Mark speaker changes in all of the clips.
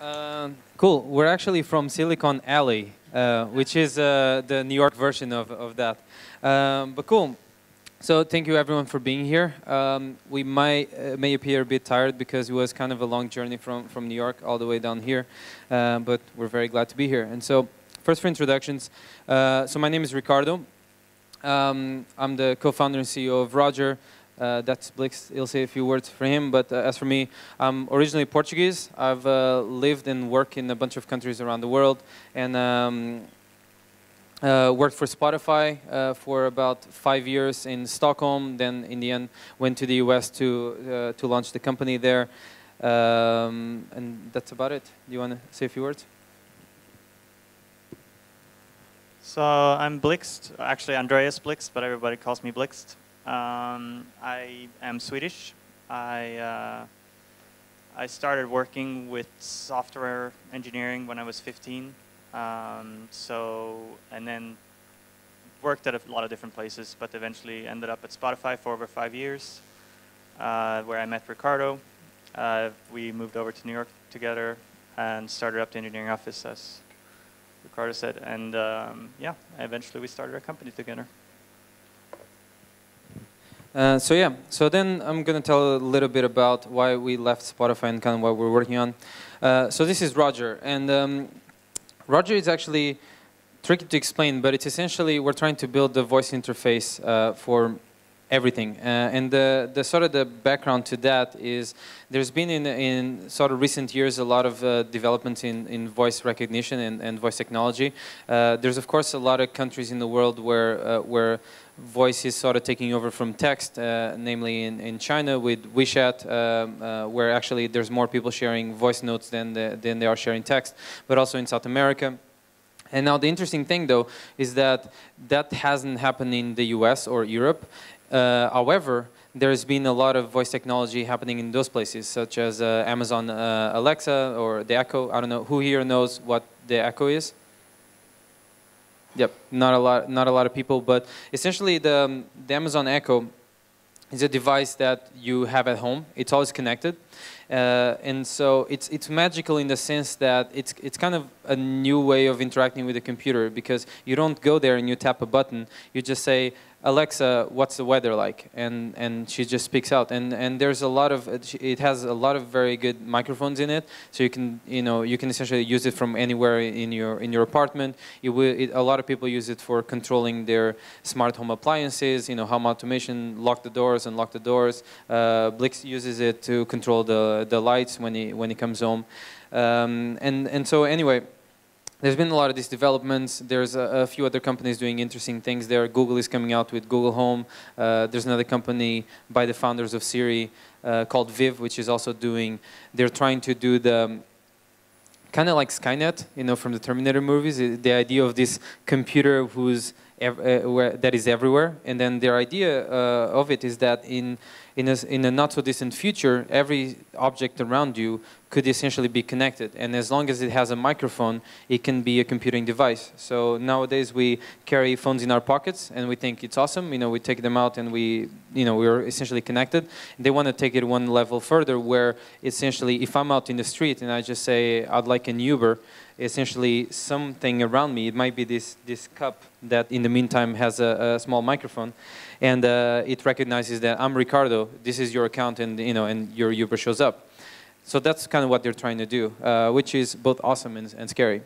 Speaker 1: Uh, cool. We're actually from Silicon Alley, uh, which is uh, the New York version of, of that. Um, but cool. So thank you everyone for being here. Um, we might uh, may appear a bit tired because it was kind of a long journey from, from New York all the way down here, uh, but we're very glad to be here. And so, first for introductions. Uh, so my name is Ricardo. Um, I'm the co-founder and CEO of Roger. Uh, that's Blixt. He'll say a few words for him. But uh, as for me, I'm originally Portuguese. I've uh, lived and worked in a bunch of countries around the world, and um, uh, worked for Spotify uh, for about five years in Stockholm. Then, in the end, went to the US to uh, to launch the company there. Um, and that's about it. Do you want to say a few words?
Speaker 2: So I'm Blixt, actually Andreas Blixt, but everybody calls me Blixt. Um, I am Swedish. I uh, I started working with software engineering when I was 15. Um, so and then worked at a lot of different places, but eventually ended up at Spotify for over five years, uh, where I met Ricardo. Uh, we moved over to New York together and started up the engineering office, as Ricardo said. And um, yeah, eventually we started our company together.
Speaker 1: Uh, so yeah, so then I'm gonna tell a little bit about why we left Spotify and kind of what we're working on. Uh, so this is Roger, and um, Roger is actually tricky to explain, but it's essentially we're trying to build the voice interface uh, for everything. Uh, and the, the sort of the background to that is there's been in, in sort of recent years a lot of uh, developments in, in voice recognition and, and voice technology. Uh, there's of course a lot of countries in the world where, uh, where voice is sort of taking over from text, uh, namely in, in China with WeChat, um, uh, where actually there's more people sharing voice notes than, the, than they are sharing text, but also in South America. And now the interesting thing though is that that hasn't happened in the US or Europe. Uh, however, there's been a lot of voice technology happening in those places, such as uh, Amazon uh, Alexa or the Echo. I don't know who here knows what the Echo is. Yep, not a lot, not a lot of people, but essentially the, um, the Amazon Echo is a device that you have at home. It's always connected, uh, and so it's it's magical in the sense that it's it's kind of a new way of interacting with the computer because you don't go there and you tap a button. You just say, Alexa, what's the weather like? And and she just speaks out. And and there's a lot of it has a lot of very good microphones in it, so you can you know you can essentially use it from anywhere in your in your apartment. It will, it, a lot of people use it for controlling their smart home appliances. You know, home automation, lock the doors, and unlock the doors. Uh, Blixt uses it to control the the lights when he when he comes home. Um, and and so anyway there's been a lot of these developments. There's a, a, few other companies doing interesting things there. Google is coming out with Google Home. Uh, there's another company by the founders of Siri uh, called Viv, which is also doing, they're trying to do the, kind of like Skynet, you know, from the Terminator movies, the idea of this computer who's, uh, where, that is everywhere. And then their idea uh, of it is that in, in a, in a not so distant future, every object around you could essentially be connected. And as long as it has a microphone, it can be a computing device. So nowadays we carry phones in our pockets and we think it's awesome. You know, we take them out and we, you know, we're essentially connected. They want to take it one level further where essentially if I'm out in the street and I just say, I'd like an Uber, essentially something around me, it might be this, this cup that in the meantime has a, a small microphone and uh, it recognizes that I'm Ricardo, this is your account, and you know, and your Uber shows up. So that's kind of what they're trying to do, uh, which is both awesome and, and scary.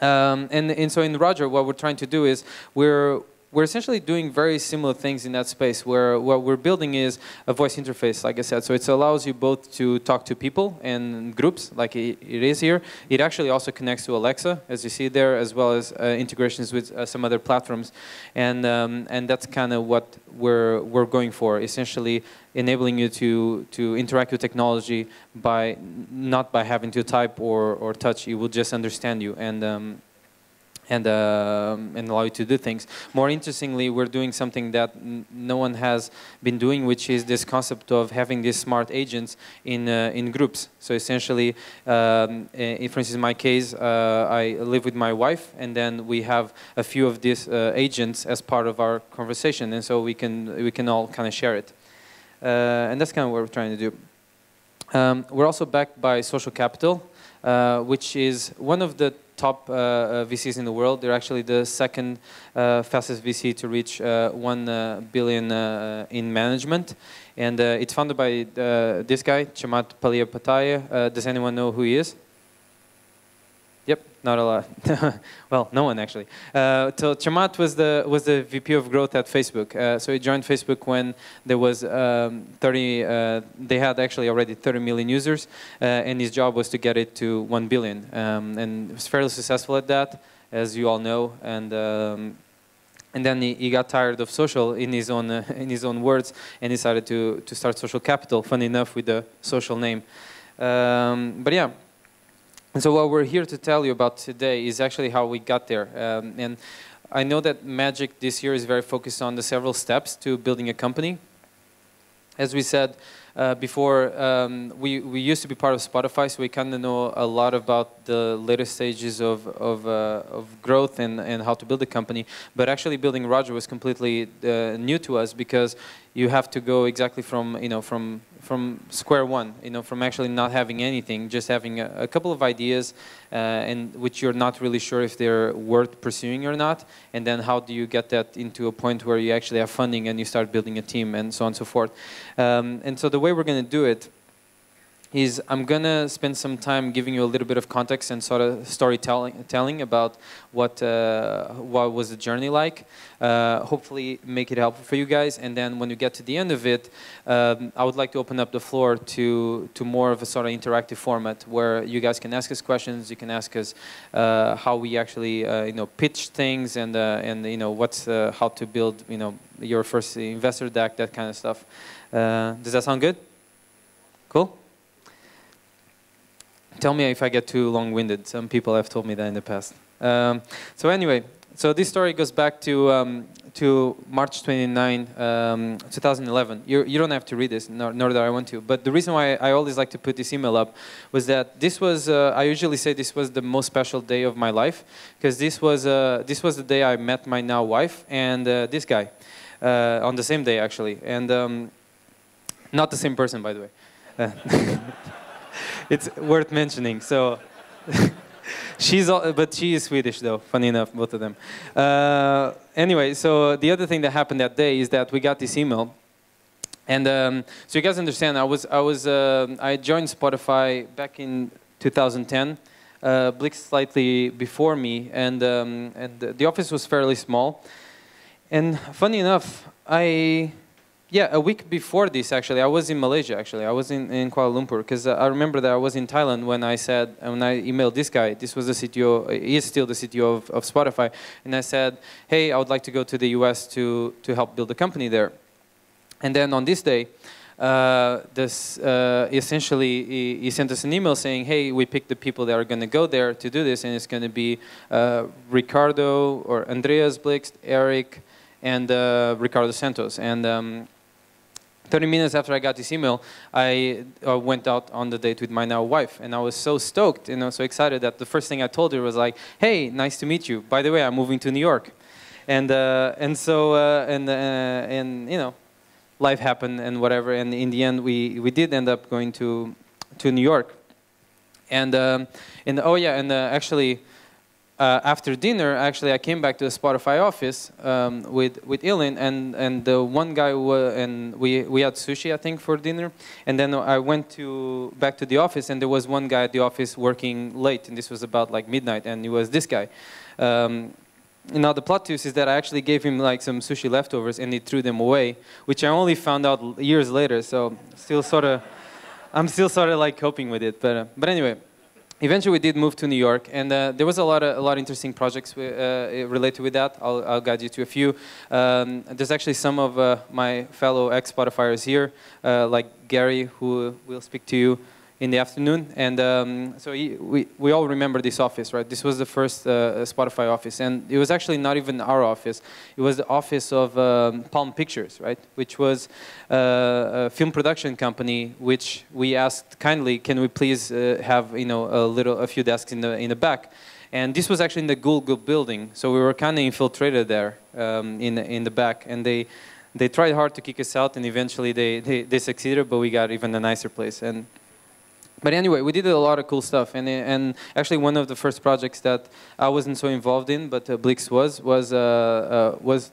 Speaker 1: Um, and, and so in Roger, what we're trying to do is we're we're essentially doing very similar things in that space where what we're building is a voice interface, like I said. So it allows you both to talk to people and groups, like it is here. It actually also connects to Alexa, as you see there, as well as uh, integrations with uh, some other platforms. And, um, and that's kind of what we're, we're going for, essentially enabling you to, to interact with technology by not by having to type or, or touch. It will just understand you. And, um, and, uh, and allow you to do things. More interestingly, we're doing something that no one has been doing, which is this concept of having these smart agents in, uh, in groups. So essentially, um, in, for instance, in my case, uh, I live with my wife, and then we have a few of these uh, agents as part of our conversation, and so we can, we can all kind of share it. Uh, and that's kind of what we're trying to do. Um, we're also backed by Social Capital, uh, which is one of the top uh, uh, VCs in the world. They're actually the second uh, fastest VC to reach uh, one uh, billion uh, in management, and it's founded by this guy, Chamath Palihapitiya. does anyone know who he is? Not a lot. well, no one actually. Uh, so Chamath was the was the VP of growth at Facebook. Uh, so he joined Facebook when there was um, 30. Uh, they had actually already 30 million users, uh, and his job was to get it to 1 billion. Um, and was fairly successful at that, as you all know. And um, and then he, he, got tired of social in his own in his own words, and decided to to start Social Capital. Funny enough, with the social name. Um, but yeah. And so what we're here to tell you about today is actually how we got there. Um, and I know that Magic this year is very focused on the several steps to building a company. As we said uh, before, um, we, we used to be part of Spotify, so we kind of know a lot about the later stages of, of, uh, of growth and, and how to build a company. But actually building Roger was completely uh, new to us because you have to go exactly from, you know, from from square one, you know, from actually not having anything, just having a, a couple of ideas, uh, and which you're not really sure if they're worth pursuing or not, and then how do you get that into a point where you actually have funding and you start building a team and so on and so forth. Um, and so the way we're going to do it is I'm gonna spend some time giving you a little bit of context and sort of storytelling telling about what uh, what was the journey like. Uh, hopefully, make it helpful for you guys. And then when you get to the end of it, um, I would like to open up the floor to to more of a sort of interactive format where you guys can ask us questions. You can ask us uh, how we actually uh, you know pitch things and uh, and you know what's uh, how to build you know your first investor deck that kind of stuff. does that sound good? Cool. Tell me if I get too long-winded. Some people have told me that in the past. Um, so anyway, so this story goes back to um, to March 29, um, 2011. You, you don't have to read this, nor, nor, that I want to. But the reason why I always like to put this email up was that this was, uh, I usually say this was the most special day of my life, because this, was, uh, this was the day I met my now wife and uh, this guy, uh, on the same day actually. And um, not the same person, by the way. it's worth mentioning. So she's all, but she is Swedish though. Funny enough, both of them. Uh, anyway, so the other thing that happened that day is that we got this email. And um, so you guys understand, I was I was uh, I joined Spotify back in 2010. Uh, Blixt slightly before me, and um, and the office was fairly small. And funny enough, I yeah, a week before this, actually, I was in Malaysia. Actually, I was in, in Kuala Lumpur because uh, I remember that I was in Thailand when I said when I emailed this guy. This was the CTO. He is still the CTO of, of Spotify, and I said, "Hey, I would like to go to the U.S. to to help build a company there." And then on this day, uh, this uh, essentially he, he, sent us an email saying, "Hey, we picked the people that are going to go there to do this, and it's going to be uh, Ricardo or Andreas Blixt, Eric." And uh, Ricardo Santos, and um, 30 minutes after I got this email, I uh, went out on the date with my now wife, and I was so stoked, you know, so excited that the first thing I told her was like, "Hey, nice to meet you. By the way, I'm moving to New York," and uh, and so uh, and uh, and you know, life happened and whatever, and in the end, we we did end up going to to New York, and um, and oh yeah, and uh, actually uh, after dinner, actually, I came back to the Spotify office um, with with Ilin, and and the one guy and we we had sushi, I think, for dinner, and then I went to back to the office, and there was one guy at the office working late, and this was about like midnight, and it was this guy. Um, now the plot twist is that I actually gave him like some sushi leftovers, and he threw them away, which I only found out years later. So still sort of, I'm still sort of like coping with it, but uh, but anyway eventually we did move to New York, and uh, there was a lot of a lot of interesting projects uh, related with that. I'll, I'll, guide you to a few. Um, there's actually some of uh, my fellow ex Spotifyers here, uh, like Gary, who will speak to you in the afternoon. And um, so he, we, we all remember this office, right? This was the first uh, Spotify office. And it was actually not even our office. It was the office of um, Palm Pictures, right? Which was uh, a film production company, which we asked kindly, can we please uh, have, you know, a little, a few desks in the, in the back? And this was actually in the Google building. So we were kind of infiltrated there um, in, in the back. And they, they tried hard to kick us out, and eventually they, they, they succeeded, but we got even a nicer place. And but anyway, we did a lot of cool stuff, and and actually one of the first projects that I wasn't so involved in, but uh, Blixt was was uh, uh, was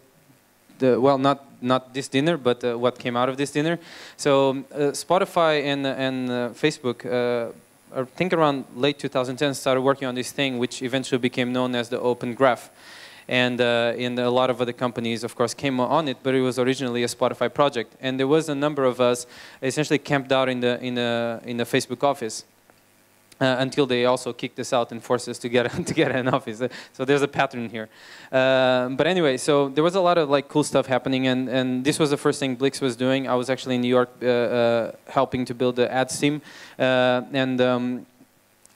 Speaker 1: the well not not this dinner, but uh, what came out of this dinner. So uh, Spotify and and uh, Facebook. I think around late 2010 started working on this thing which eventually became known as the open graph and uh, in a lot of other companies, of course, came on it. But it was originally a Spotify project, and there was a number of us essentially camped out in the in the in the Facebook office. Uh, until they also kicked us out and forced us to get to get an office. So there's a pattern here. Uh, but anyway, so there was a lot of like cool stuff happening, and, and this was the first thing Blixt was doing. I was actually in New York uh, uh helping to build the ads team, uh, and um,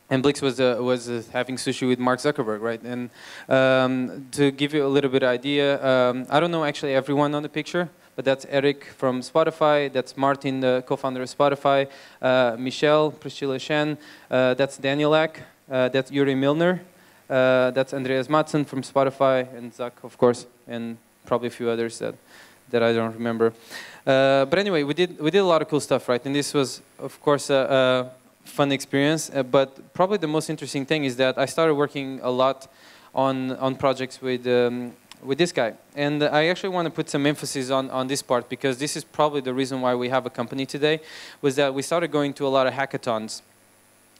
Speaker 1: and Blixt was uh, was uh, having sushi with Mark Zuckerberg, right? And um, to give you a little bit of idea, um, I don't know actually everyone on the picture, but that's Eric from Spotify, that's Martin, the co-founder of Spotify, uh, Michelle, Priscilla Chan, uh, that's Daniel Ek, uh, that's Yuri Milner, uh, that's Andreas Mattsson from Spotify, and Zach, of course, and probably a few others that that I don't remember. but anyway, we did we did a lot of cool stuff, right? And this was, of course, a fun experience. Uh, but probably the most interesting thing is that I started working a lot on on projects with um, with this guy, and I actually want to put some emphasis on on this part because this is probably the reason why we have a company today, was that we started going to a lot of hackathons,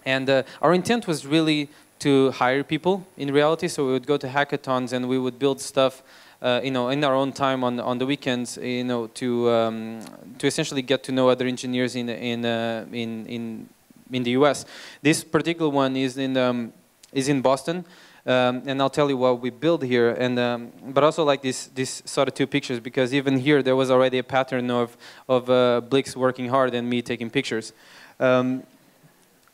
Speaker 1: and uh, our intent was really to hire people in reality. So we would go to hackathons and we would build stuff. Uh, you know, in our own time on on the weekends, you know, to um, to essentially get to know other engineers in in uh, in in in the U.S. This particular one is in um, is in Boston, um, and I'll tell you what we built here. And um, but also like this this sort of two pictures because even here there was already a pattern of of uh, Blixt working hard and me taking pictures. Um,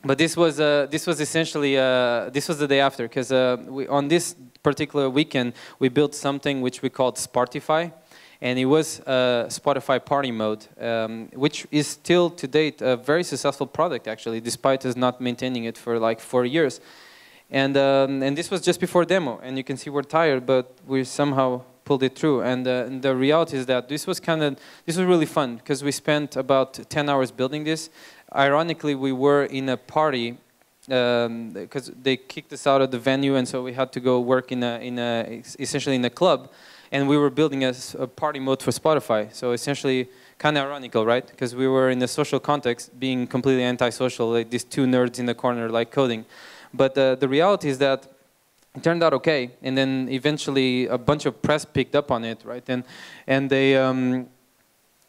Speaker 1: but this was uh, this was essentially uh, this was the day after because uh, on this particular weekend we built something which we called Spartify and it was uh, Spotify Party Mode, um, which is still to date a very successful product actually, despite us not maintaining it for like four years. And um, and this was just before demo, and you can see we're tired, but we somehow pulled it through. And, uh, and the reality is that this was kind of this was really fun because we spent about 10 hours building this. Ironically, we were in a party because um, they kicked us out of the venue, and so we had to go work in a in a essentially in a club and we were building a, a party mode for Spotify. So essentially, kind of ironical, right? Because we were in a social context, being completely antisocial, like these two nerds in the corner, like coding. But uh, the reality is that it turned out okay, and then eventually a bunch of press picked up on it, right? And and they. Um,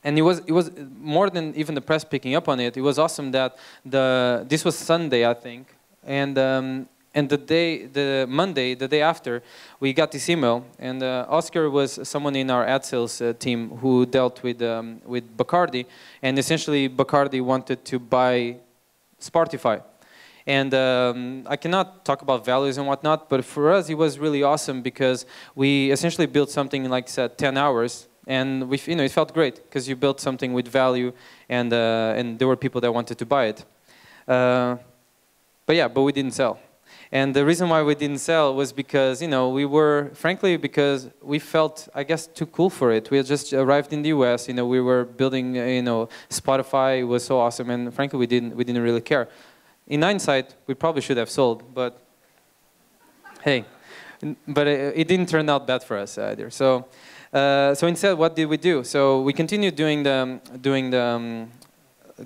Speaker 1: and it was it was more than even the press picking up on it. It was awesome that the this was Sunday, I think, and um, and the day, the Monday, the day after, we got this email, and uh, Oscar was someone in our ad sales uh, team who dealt with um, with Bacardi, and essentially Bacardi wanted to buy Spotify. And um, I cannot talk about values and whatnot, but for us it was really awesome because we essentially built something in like said 10 hours, and we, you know, it felt great because you built something with value, and uh, and there were people that wanted to buy it. Uh, but yeah, but we didn't sell. And the reason why we didn't sell was because, you know, we were, frankly, because we felt, I guess, too cool for it. We had just arrived in the US, you know, we were building, you know, Spotify was so awesome, and frankly, we didn't, we didn't really care. In hindsight, we probably should have sold, but hey, but it, it didn't turn out bad for us either. So, uh, so instead, what did we do? So we continued doing the, doing the, um,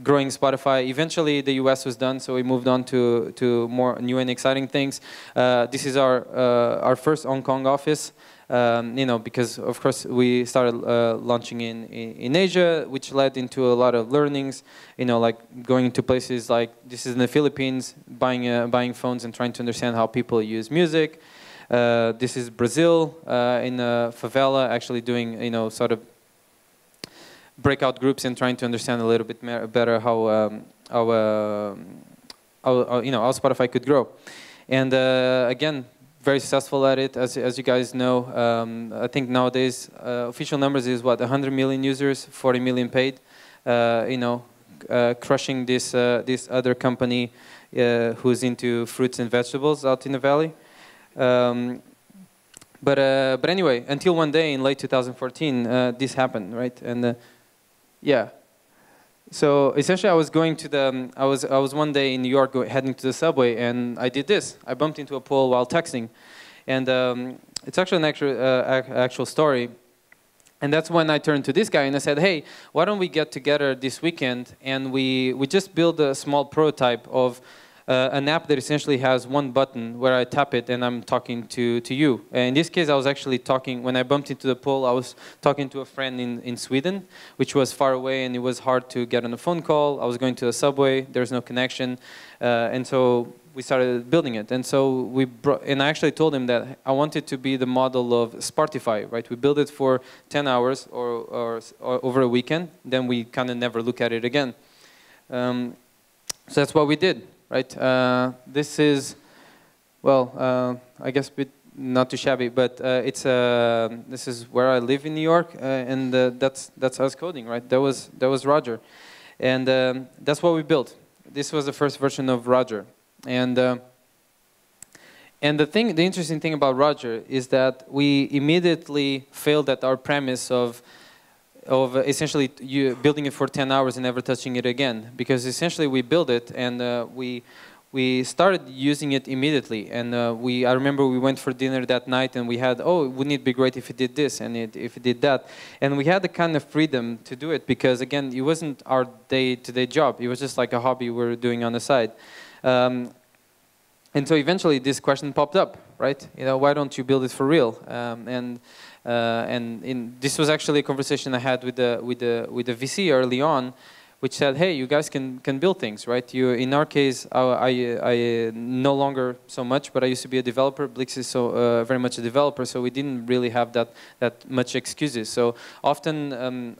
Speaker 1: growing Spotify. Eventually, the US was done, so we moved on to, to more new and exciting things. Uh, this is our, uh, our first Hong Kong office. Um, you know, because of course we started uh, launching in, in, in Asia, which led into a lot of learnings. You know, like going to places like this is in the Philippines, buying uh, buying phones and trying to understand how people use music. Uh, this is Brazil uh, in a favela, actually doing you know sort of breakout groups and trying to understand a little bit better how um, uh, you know how Spotify could grow. And uh, again, very successful at it. As as you guys know, um, I think nowadays uh, official numbers is what 100 million users, 40 million paid. Uh, you know, uh, crushing this uh, this other company who's into fruits and vegetables out in the valley. Um, but but anyway, until one day in late 2014, this happened, right? And yeah. so essentially, I was going to the. um, I was I was one day in New York, heading to the subway, and I did this. I bumped into a pole while texting, and um, it's actually an actual uh, actual story. And that's when I turned to this guy and I said, "Hey, why don't we get together this weekend and we we just build a small prototype of uh, an app that essentially has one button where I tap it and I'm talking to, to you. And in this case, I was actually talking, when I bumped into the pole, I was talking to a friend in, in Sweden, which was far away and it was hard to get on a phone call. I was going to a subway, there's no connection. Uh, and so we started building it. And so we brought, and I actually told him that I wanted to be the model of Spotify, right? We build it for 10 hours or, or, or over a weekend, then we kind of never look at it again. Um, so that's what we did right? Uh, this is, well, uh, I guess not too shabby, but uh, it's uh, this is where I live in New York, uh, and uh, that's that's us coding, right? That was that was Roger, and um, that's what we built. This was the first version of Roger, and. and the thing, the interesting thing about Roger is that we immediately failed at our premise of of essentially you building it for 10 hours and never touching it again. Because essentially we built it and uh, we we started using it immediately. And uh, we i remember we went for dinner that night and we had oh wouldn't it be great if it did this and it, if it did that? And we had the kind of freedom to do it because again it wasn't our day-to-day job. It was just like a hobby we were doing on the side. Um, and so eventually this question popped up right? You know why don't you build it for real? Um, and uh, and in, this was actually a conversation I had with the, with, the, with the VC early on, which said, hey, you guys can, can build things, right? You, in our case, I, I, I no longer so much, but I used to be a developer. Blixt is so uh, very much a developer, so we didn't really have that, that much excuses. So often um,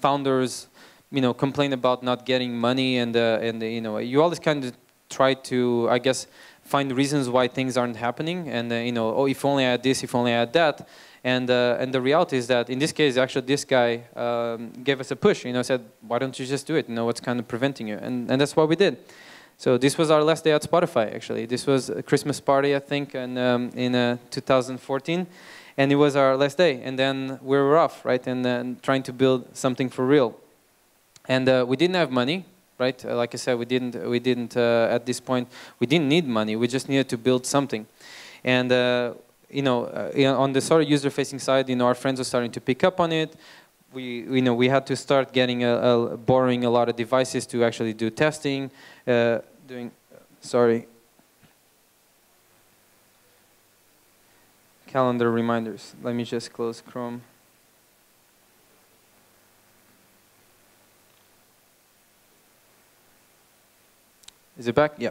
Speaker 1: founders, you know, complain about not getting money, and uh, and you know, you always kind of try to, I guess, find reasons why things aren't happening, and uh, you know, oh, if only I had this, if only I had that. And, uh, and the reality is that in this case, actually, this guy um, gave us a push. You know, said, "Why don't you just do it? You know, what's kind of preventing you?" And, and that's what we did. So this was our last day at Spotify. Actually, this was a Christmas party, I think, and um, in uh, 2014, and it was our last day. And then we were off, right, and then trying to build something for real. And uh, we didn't have money, right? Uh, like I said, we didn't. We didn't uh, at this point. We didn't need money. We just needed to build something, and uh, you know, uh, on the sort of user-facing side, you know, our friends are starting to pick up on it. We, you know, we had to start getting a, a borrowing a lot of devices to actually do testing, uh, doing. Sorry. Calendar reminders. Let me just close Chrome. Is it back? Yeah.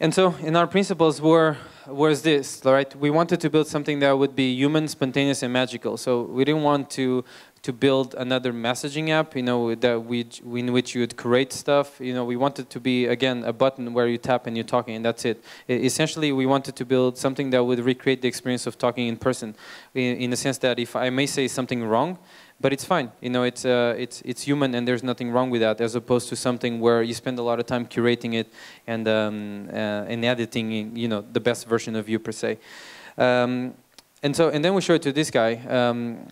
Speaker 1: And so, in our principles were was this, right? We wanted to build something that would be human, spontaneous, and magical. So we didn't want to to build another messaging app, you know, that we in which you would create stuff. You know, we wanted to be again a button where you tap and you're talking, and that's it. Essentially, we wanted to build something that would recreate the experience of talking in person, in, in the sense that if I may say something wrong, but it's fine. You know, it's uh, it's it's human, and there's nothing wrong with that. As opposed to something where you spend a lot of time curating it and um, uh, and editing, you know, the best version of you per se. Um, and so, and then we show it to this guy. Um,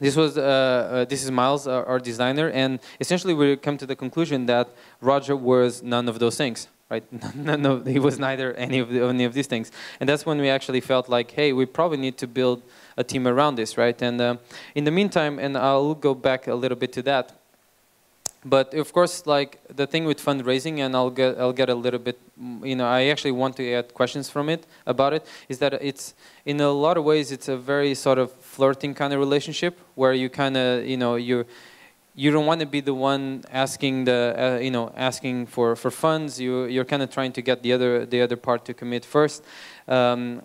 Speaker 1: this was uh, uh, this is Miles, our, our, designer, and essentially we come to the conclusion that Roger was none of those things, right? none of, he was neither any of the, any of these things, and that's when we actually felt like, hey, we probably need to build a team around this, right? And uh, in the meantime, and I'll go back a little bit to that. But of course, like the thing with fundraising, and I'll get I'll get a little bit, you know, I actually want to add questions from it about it. Is that it's in a lot of ways it's a very sort of flirting kind of relationship where you kind of you know you you don't want to be the one asking the uh, you know asking for for funds. You you're kind of trying to get the other the other part to commit first. Um,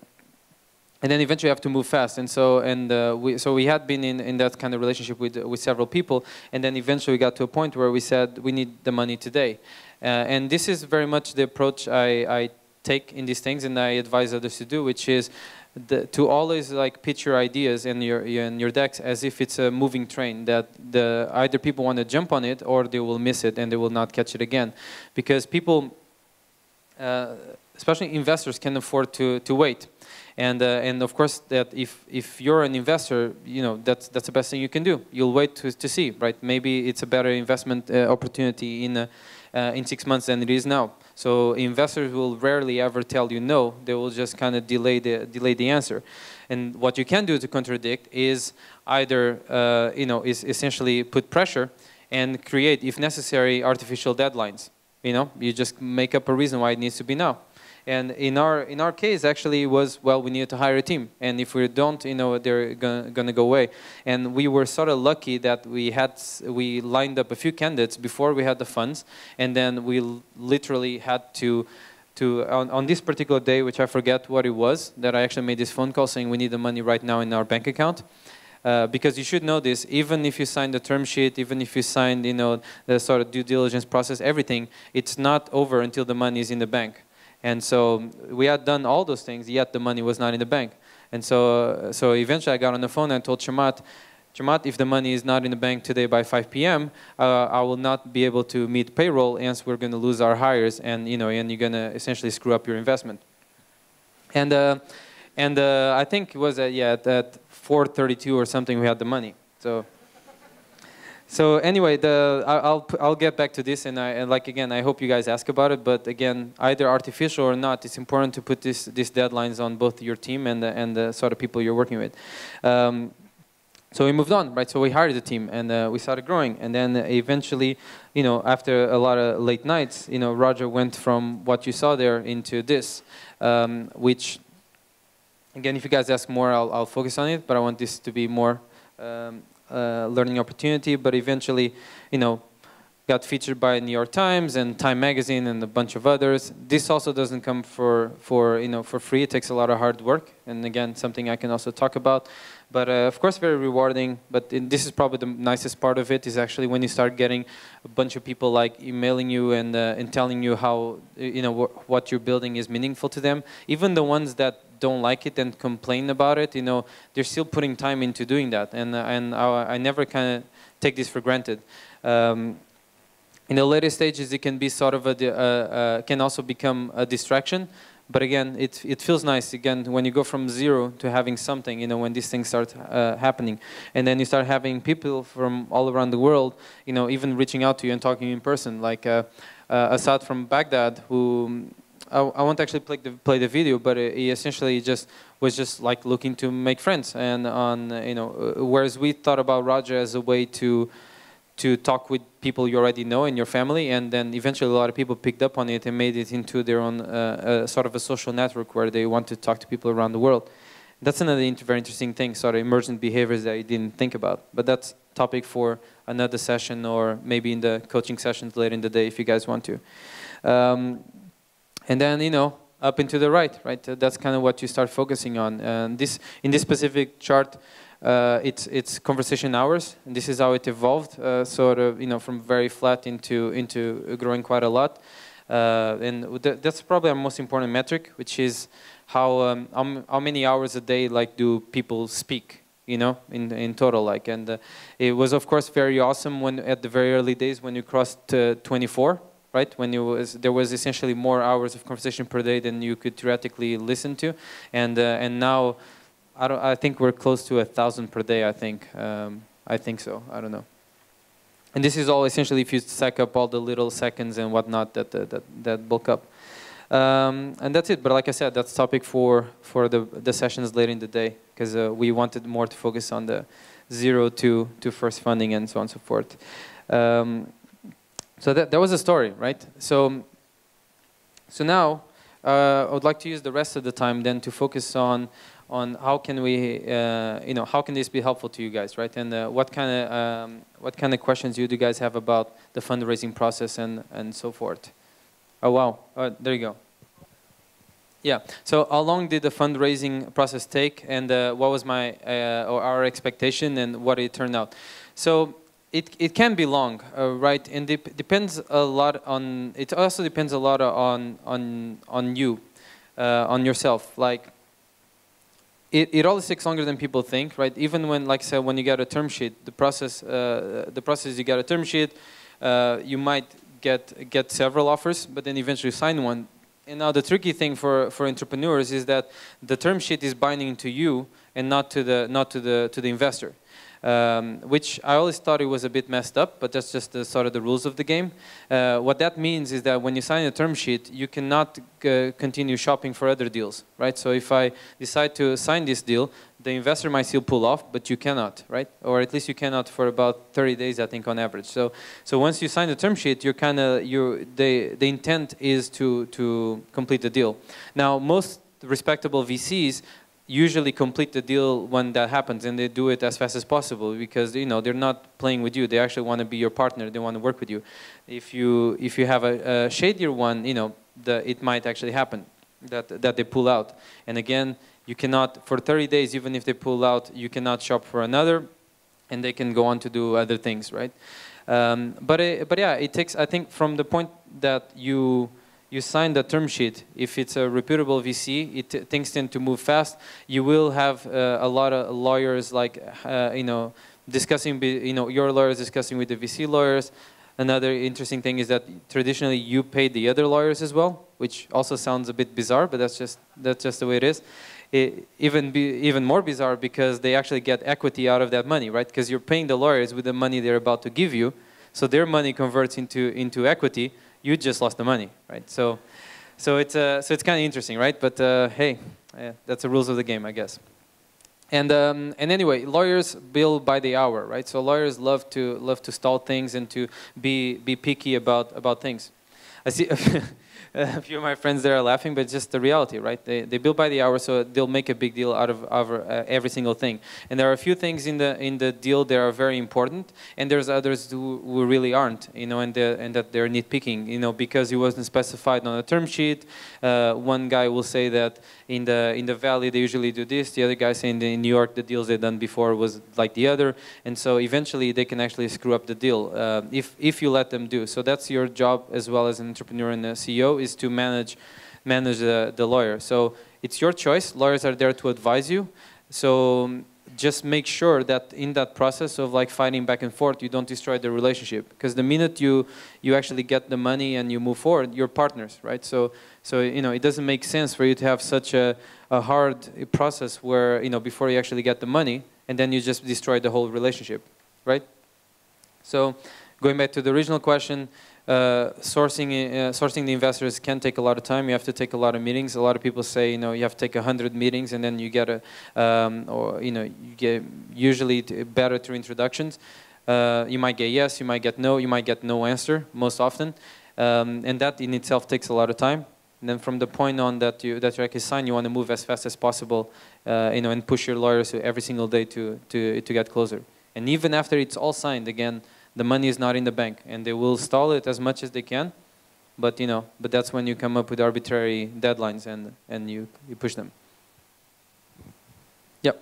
Speaker 1: and then eventually you have to move fast. And so, and uh, we, so we had been in, in that kind of relationship with, with several people. And then eventually we got to a point where we said, we need the money today. Uh, and this is very much the approach I, I take in these things and I advise others to do, which is the, to always like pitch your ideas and your, and your decks as if it's a moving train that the, either people want to jump on it or they will miss it and they will not catch it again. Because people, uh, especially investors can afford to, to wait. And, uh, and of course, that if, if you're an investor, you know, that's, that's the best thing you can do. You'll wait to, to see, right? Maybe it's a better investment uh, opportunity in, uh, uh, in six months than it is now. So investors will rarely ever tell you no. They will just kind of delay the, delay the answer. And what you can do to contradict is either, uh, you know, is essentially put pressure and create, if necessary, artificial deadlines. You know, you just make up a reason why it needs to be now. And in our in our case, actually, it was well, we needed to hire a team, and if we don't, you know, they're gonna, go away. And we were sort of lucky that we had we lined up a few candidates before we had the funds, and then we literally had to. To, on, on this particular day, which I forget what it was, that I actually made this phone call saying we need the money right now in our bank account. Uh, because you should know this, even if you sign the term sheet, even if you signed, you know, the sort of due diligence process, everything, it's not over until the money is in the bank. And so we had done all those things, yet the money was not in the bank. And so, so eventually I got on the phone and told Chamath, Chamath, if the money is not in the bank today by 5 p.m., uh, I will not be able to meet payroll, and we're going to lose our hires, and you know, and you're going to essentially screw up your investment. And uh, and uh, I think it was at, yeah at 4:32 or something we had the money. So so anyway, the, I'll, I'll get back to this, and, I, and like again, I hope you guys ask about it. But again, either artificial or not, it's important to put this, these deadlines on both your team and the, and the sort of people you're working with. Um, so we moved on, right? So we hired a team, and uh, we started growing. And then eventually, you know, after a lot of late nights, you know, Roger went from what you saw there into this, um, which, again, if you guys ask more, I'll, I'll focus on it. But I want this to be more um, uh, learning opportunity, but eventually, you know, got featured by New York Times and Time Magazine and a bunch of others. This also doesn't come for, for, you know, for free. It takes a lot of hard work, and again, something I can also talk about. But uh, of course, very rewarding. But in, this is probably the nicest part of it is actually when you start getting a bunch of people like emailing you and, uh, and telling you how, you know, wh what you're building is meaningful to them. Even the ones that don't like it and complain about it, you know, they're still putting time into doing that. And, uh, and I, I never kind of take this for granted. Um, in the later stages, it can be sort of a, uh, uh, can also become a distraction. But again, it, it feels nice, again, when you go from zero to having something, you know, when these things start uh, happening. And then you start having people from all around the world, you know, even reaching out to you and talking in person. Like uh, uh, Assad from Baghdad, who I, I won't actually play the, play the video, but he essentially just was just like looking to make friends. And on, you know, uh, whereas we thought about Roger as a way to, to talk with people you already know in your family, and then eventually a lot of people picked up on it and made it into their own uh, uh, sort of a social network where they want to talk to people around the world. That's another very interesting thing, sort of emergent behaviors that you didn't think about. But that's topic for another session or maybe in the coaching sessions later in the day if you guys want to. Um, and then, you know, up into the right, right? That's kind of what you start focusing on. And this, in this specific chart, uh, it's it's conversation hours, and this is how it evolved, uh, sort of you know from very flat into into growing quite a lot, uh, and th that's probably our most important metric, which is how um, how, how, many hours a day like do people speak, you know, in in total like, and uh, it was of course very awesome when at the very early days when you crossed 24 right? When you was, there was essentially more hours of conversation per day than you could theoretically listen to, and uh, and now, I don't. I think we're close to a thousand per day. I think. Um, I think so. I don't know. And this is all essentially if you stack up all the little seconds and whatnot that that that, that bulk up. Um, and that's it. But like I said, that's topic for for the the sessions later in the day because uh, we wanted more to focus on the zero to to first funding and so on and so forth. Um, so that, that was a story, right? So, so now uh, I would like to use the rest of the time then to focus on on how can we, uh, you know, how can this be helpful to you guys, right? And uh, what kind of um, what kind of questions do you guys have about the fundraising process and and so forth? Oh wow, oh, there you go. Yeah. So how long did the fundraising process take, and uh, what was my uh, or our expectation, and what it turned out? So it, it can be long, uh, right? And it depends a lot on, it also depends a lot on, on, on you, uh, on yourself. Like, it, it always takes longer than people think, right? Even when, like I said, when you get a term sheet, the process, uh, the process you get a term sheet, uh, you might get, get several offers, but then eventually sign one. and now the tricky thing for, for entrepreneurs is that the term sheet is binding to you and not to the, not to the, to the investor. Um, which I always thought it was a bit messed up, but that's just the, sort of the rules of the game. Uh, what that means is that when you sign a term sheet, you cannot uh, continue shopping for other deals, right? So if I decide to sign this deal, the investor might still pull off, but you cannot, right? Or at least you cannot for about 30 days, I think, on average. So, so once you sign the term sheet, you're kind of you the the intent is to to complete the deal. Now, most respectable VCs usually complete the deal when that happens and they do it as fast as possible because you know they're not playing with you. They actually want to be your partner. They want to work with you. If you if you have a, a shadier one you know the, it might actually happen that that they pull out. And again you cannot for 30 days even if they pull out you cannot shop for another and they can go on to do other things right? Um, but it, but yeah it takes i think from the point that you you sign the term sheet, if it's a reputable VC, it, things tend to move fast. You will have uh, a lot of lawyers, like uh, you know, discussing, you know, your lawyers discussing with the VC lawyers. Another interesting thing is that traditionally you pay the other lawyers as well, which also sounds a bit bizarre, but that's just that's just the way it is. It, even be, even more bizarre because they actually get equity out of that money, right? Because you're paying the lawyers with the money they're about to give you, so their money converts into into equity you just lost the money, right? So, so it's uh, so it's kind of interesting, right? But uh, hey, uh, that's the rules of the game, I guess. And um, and anyway, lawyers bill by the hour, right? So lawyers love to love to stall things and to be be picky about about things. I see. a few of my friends there are laughing, but it's just the reality, right? They, they bill by the hour, so they'll make a big deal out of, of uh, every single thing. And there are a few things in the in the deal that are very important, and there's others who, who really aren't, you know, and the, and that they're nitpicking, you know, because it wasn't specified on a term sheet. Uh, one guy will say that in the in the valley they usually do this. The other guy saying in New York the deals they done before was like the other, and so eventually they can actually screw up the deal uh, if if you let them do. So that's your job as well as an entrepreneur and a CEO is to manage manage the, the lawyer. So it's your choice. Lawyers are there to advise you. So just make sure that in that process of like fighting back and forth, you don't destroy the relationship. Because the minute you you actually get the money and you move forward, you're partners, right? So so you know it doesn't make sense for you to have such a, a hard process where you know before you actually get the money and then you just destroy the whole relationship, right? So going back to the original question, uh, sourcing uh, sourcing the investors can take a lot of time. You have to take a lot of meetings. A lot of people say you know you have to take hundred meetings and then you get a um, or you know you get usually better through introductions. Uh, you might get yes, you might get no, you might get no answer most often, um, and that in itself takes a lot of time. And then from the point on that you that you actually sign, you want to move as fast as possible, uh, you know, and push your lawyers every single day to to to get closer. And even after it's all signed, again, the money is not in the bank, and they will stall it as much as they can. But you know, but that's when you come up with arbitrary deadlines and and you you push them. Yep.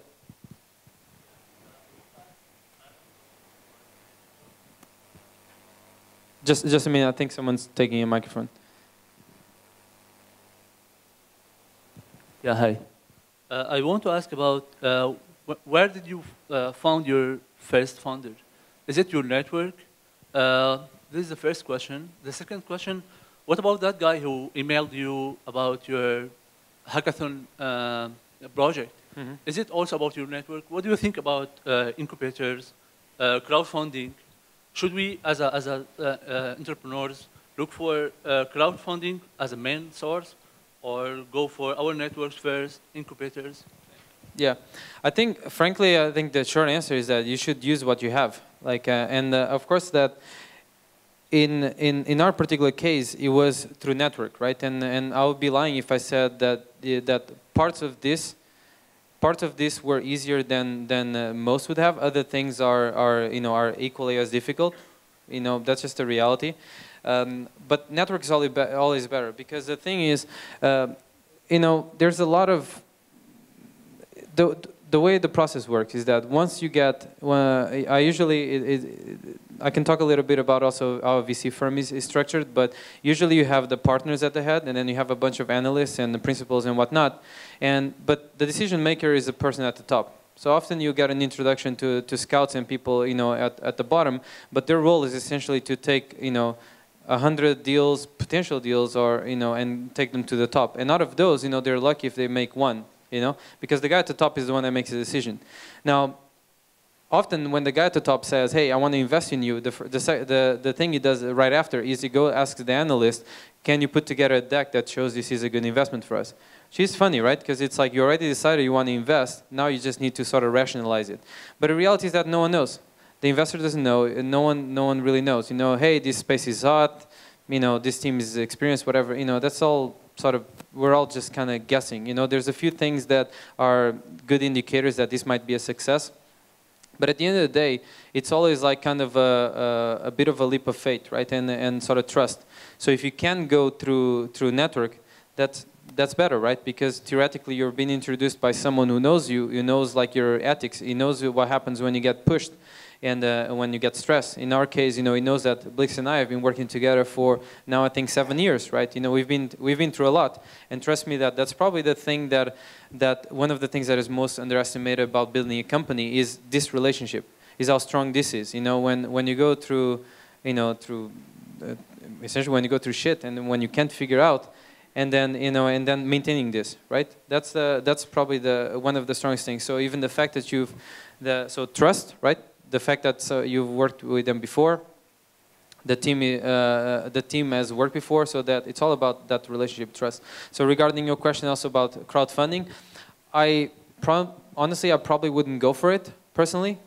Speaker 1: Just just a minute. I think someone's taking a microphone.
Speaker 3: Yeah, hi. Uh, I want to ask about uh, wh where did you uh, found your first founder? Is it your network? Uh, this is the first question. The second question, what about that guy who emailed you about your hackathon uh, project? Mm -hmm. Is it also about your network? What do you think about uh, incubators, uh, crowdfunding? Should we, as a, as a uh, entrepreneurs, look for crowdfunding as a main source, or go for our networks first, incubators?
Speaker 1: Yeah, I think, frankly, I think the short answer is that you should use what you have. Like, uh, and uh, of course that in, in, in our particular case, it was through network, right? And, and I would be lying if I said that, that parts of this parts of this were easier than, than uh, most would have. Other things are, are, you know, are equally as difficult. You know, that's just the reality. Um, but network is always, be always better because the thing is, uh, you know, there's a lot of the the way the process works is that once you get, uh, I usually, it, it, I can talk a little bit about also how a VC firm is, is, structured, but usually you have the partners at the head, and then you have a bunch of analysts and the principals and whatnot, and but the decision maker is the person at the top. So often you get an introduction to, to scouts and people, you know, at, at the bottom, but their role is essentially to take, you know, a hundred deals, potential deals, or you know, and take them to the top. And out of those, you know, they're lucky if they make one, you know, because the guy at the top is the one that makes the decision. Now, often when the guy at the top says, "Hey, I want to invest in you," the the the, the thing he does right after is he go asks the analyst, "Can you put together a deck that shows this is a good investment for us?" She's funny, right? Because it's like you already decided you want to invest. Now you just need to sort of rationalize it. But the reality is that no one knows. The investor doesn't know. No one, no one really knows. You know, hey, this space is hot. You know, this team is experienced. Whatever. You know, that's all sort of. We're all just kind of guessing. You know, there's a few things that are good indicators that this might be a success. But at the end of the day, it's always like kind of a, a, a, bit of a leap of faith, right? And, and sort of trust. So if you can go through through network, that's that's better, right? Because theoretically, you're being introduced by someone who knows you, who knows like your ethics, he knows what happens when you get pushed and uh, when you get stressed. In our case, you know, he knows that Blixt and I have been working together for now I think seven years, right? You know, we've been we've been through a lot, and trust me that that's probably the thing that that one of the things that is most underestimated about building a company is this relationship, is how strong this is. You know, when when you go through, you know, through uh, essentially when you go through shit and when you can't figure out and then you know and then maintaining this right that's the that's probably the one of the strongest things so even the fact that you've the so trust right the fact that so you've worked with them before the team uh, the team has worked before so that it's all about that relationship trust so regarding your question also about crowdfunding i honestly i probably wouldn't go for it personally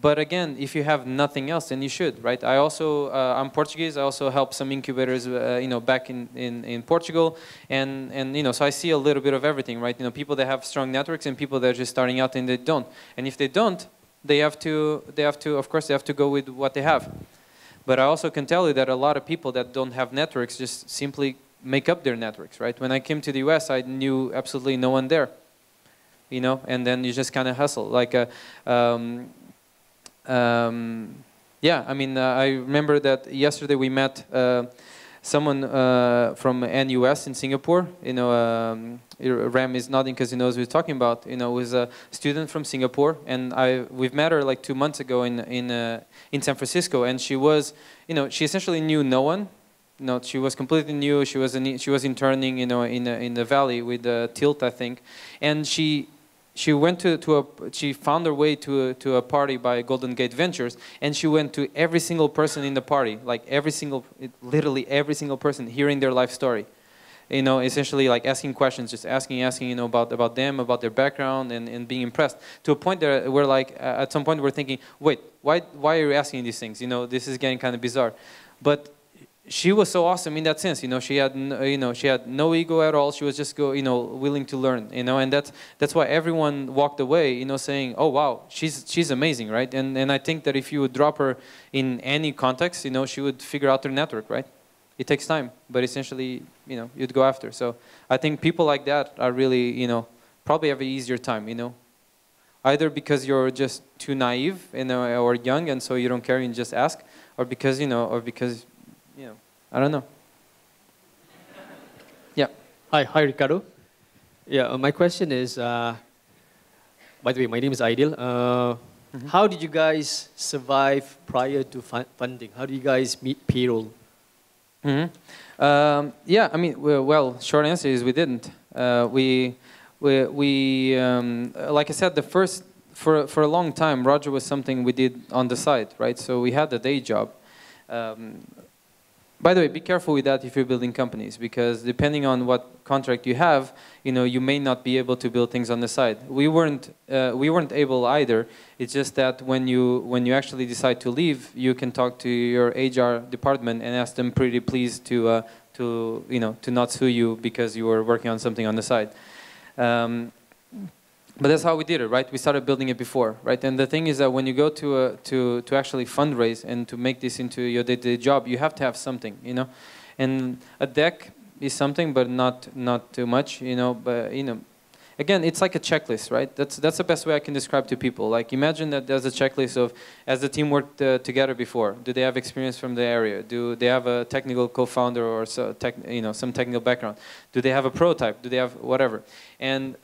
Speaker 1: but again, if you have nothing else, then you should, right? I also, uh, I'm Portuguese. I also help some incubators, uh, you know, back in, in, in Portugal, and and you know, so I see a little bit of everything, right? You know, people that have strong networks and people that are just starting out and they don't. And if they don't, they have to, they have to, of course, they have to go with what they have. But I also can tell you that a lot of people that don't have networks just simply make up their networks, right? When I came to the U.S., I knew absolutely no one there you know, and then you just kind of hustle. Like, uh, um, um, yeah, I mean, uh, I remember that yesterday we met uh, someone uh, from NUS in Singapore. You know, um, Ram is nodding because he knows who he's talking about. You know, was a student from Singapore, and I we've met her like two months ago in in uh, in San Francisco, and she was, you know, she essentially knew no one. No, she was completely new. She was in, she was interning, you know, in in the valley with uh, Tilt, I think, and she she went to, to a, she found her way to a, to a party by Golden Gate Ventures, and she went to every single person in the party, like every single, literally every single person, hearing their life story. You know, essentially like asking questions, just asking, asking, you know, about, about them, about their background, and, and being impressed. To a point that we're like, uh, at some point we're thinking, wait, why, why are you asking these things? You know, this is getting kind of bizarre. But she was so awesome in that sense. You know, she had you know she had no ego at all. She was just go you know willing to learn. You know, and that's that's why everyone walked away. You know, saying, "Oh wow, she's she's amazing, right?" And and I think that if you would drop her in any context, you know, she would figure out her network, right? It takes time, but essentially, you know, you'd go after. So I think people like that are really you know probably have an easier time. You know, either because you're just too naive, you know, or young, and so you don't care and just ask, or because you know, or because you know, I don't know. Yeah.
Speaker 4: Hi, hi, Ricardo. Yeah, uh, my question is, uh, by the way, my name is Aidil. Uh, mm -hmm. How did you guys survive prior to funding? How do you guys meet payroll?
Speaker 1: Mm -hmm. um, yeah, I mean, well, short answer is we didn't. Uh, we, we, we um, like I said, the first for for a long time, Roger was something we did on the side, right? So we had a day job. Um, by the way, be careful with that if you're building companies, because depending on what contract you have, you know, you may not be able to build things on the side. We weren't, uh, we weren't able either. It's just that when you, when you actually decide to leave, you can talk to your HR department and ask them pretty please to, uh, to, you know, to not sue you because you were working on something on the side. Um, but that's how we did it, right? We started building it before, right? And the thing is that when you go to to to actually fundraise and to make this into your day-to-day job, you have to have something, you know. And a deck is something, but not not too much, you know. But you know, again, it's like a checklist, right? That's that's the best way I can describe to people. Like imagine that there's a checklist of as the team worked uh, together before. Do they have experience from the area? Do they have a technical co-founder or so tech, you know some technical background? Do they have a prototype? Do they have whatever? And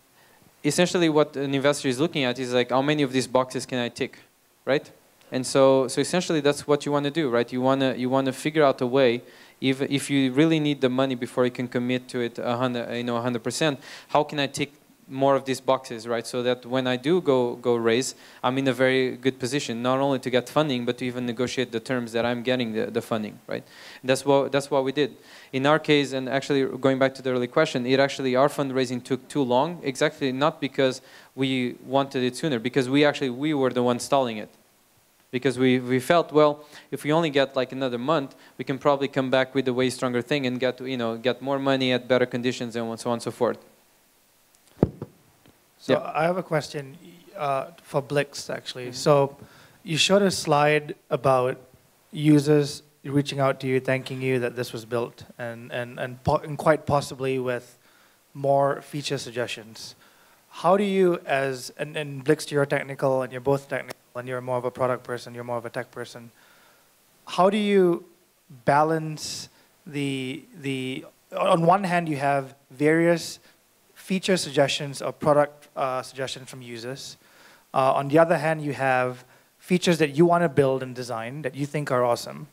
Speaker 1: essentially what an investor is looking at is like how many of these boxes can I tick, right? And so, so essentially that's what you want to do, right? You want to you want to figure out a way if if you really need the money before you can commit to it 100, you know, 100%, how can I tick more of these boxes, right? So that when I do go go raise, I'm in a very good position, not only to get funding, but to even negotiate the terms that I'm getting the, the funding, right? That's what that's what we did. In our case, and actually going back to the early question, it actually our fundraising took too long. Exactly, not because we wanted it sooner, because we actually we were the ones stalling it. Because we, we felt, well, if we only get like another month, we can probably come back with a way stronger thing and get, to you know, get more money at better conditions and so on and so forth.
Speaker 5: So
Speaker 1: Yeah.
Speaker 5: I have a question uh, for Blixt, actually.
Speaker 1: Mm-hmm.
Speaker 5: So you showed a slide about users reaching out to you, thanking you that this was built, and, and, and, po- and quite possibly with more feature suggestions. How do you, as, and, and Blixt, you're technical, and you're both technical, and you're more of a product person, you're more of a tech person. How do you balance the, the, on one hand, you have various feature suggestions or product uh, suggestions from users. Uh, on the other hand, you have features that you want to build and design that you think are awesome.